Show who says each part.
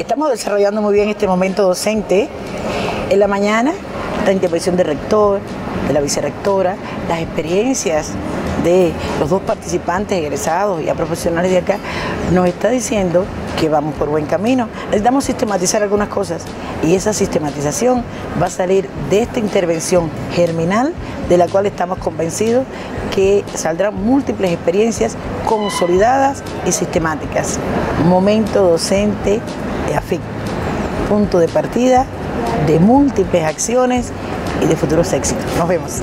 Speaker 1: estamos desarrollando muy bien este momento docente. En la mañana, la intervención del rector, de la vicerrectora, las experiencias de los dos participantes egresados y a profesionales de acá, nos está diciendo que vamos por buen camino. Necesitamos sistematizar algunas cosas y esa sistematización va a salir de esta intervención germinal de la cual estamos convencidos que saldrán múltiples experiencias consolidadas y sistemáticas. Momento docente de AFIC, punto de partida de múltiples acciones y de futuros éxitos. Nos vemos.